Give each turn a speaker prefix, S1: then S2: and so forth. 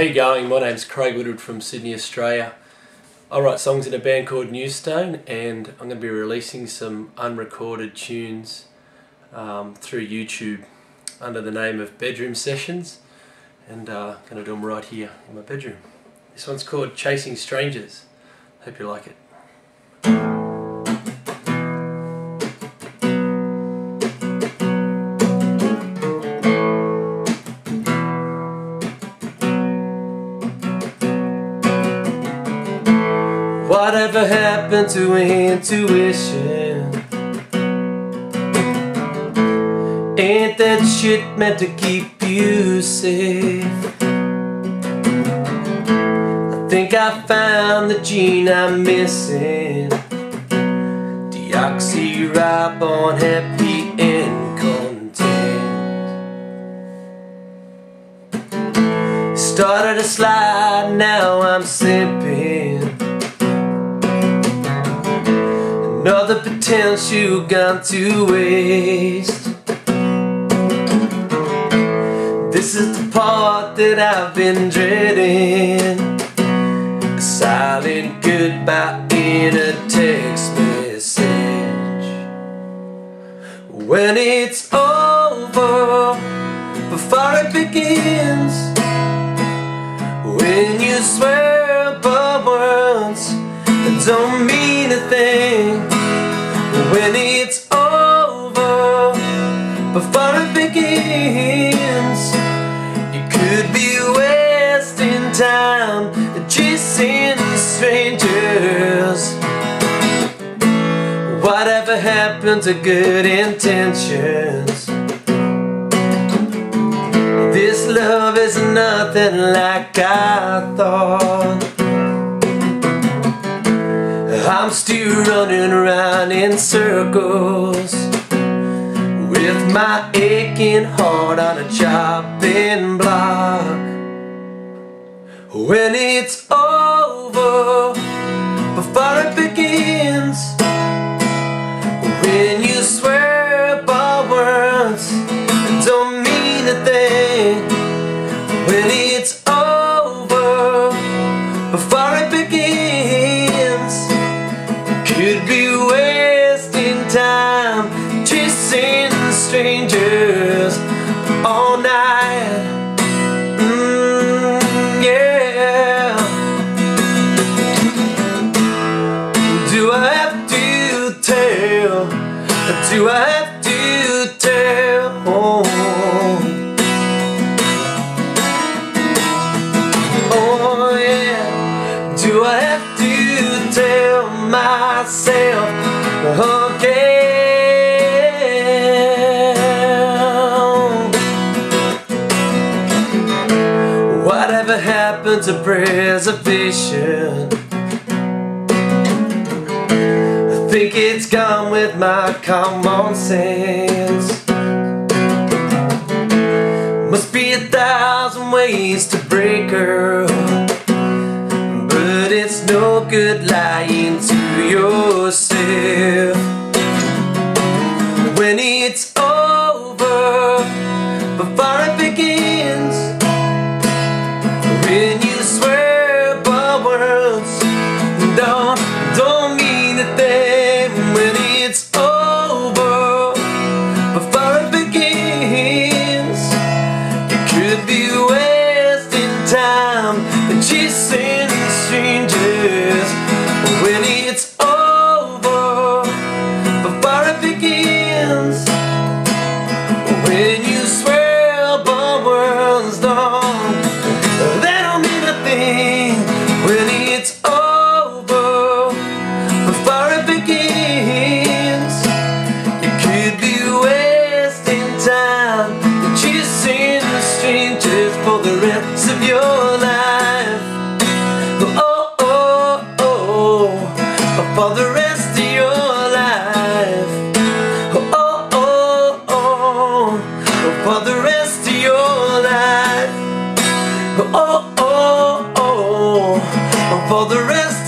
S1: How you going? My name's Craig Woodward from Sydney, Australia. I write songs in a band called Newstone and I'm going to be releasing some unrecorded tunes um, through YouTube under the name of Bedroom Sessions and uh, I'm going to do them right here in my bedroom. This one's called Chasing Strangers. Hope you like it. Whatever happened to intuition? Ain't that shit meant to keep you safe? I think I found the gene I'm missing Deoxyribon happy and content Started to slide, now I'm sipping Another potential gone to waste. This is the part that I've been dreading. A silent goodbye in a text message. When it's over Before it begins When you swear whatever happened to good intentions. This love is nothing like I thought. I'm still running around in circles With my aching heart on a chopping block. When it's over Before it begins When it's over Before it begins could be wasting time chasing strangers all night. Mm, yeah. Do I have to tell? Do I happened to preservation? I think it's gone with my common sense. Must be a thousand ways to break her But it's no good lying to yourself When you swear by words? Don't, don't mean a thing When it's over. Before it begins you could be wasting time chasing strangers. When it's over before it begins when you swear by words don't for the rest of your life. Oh, oh, oh, for the rest of your life. Oh, oh, oh, for the rest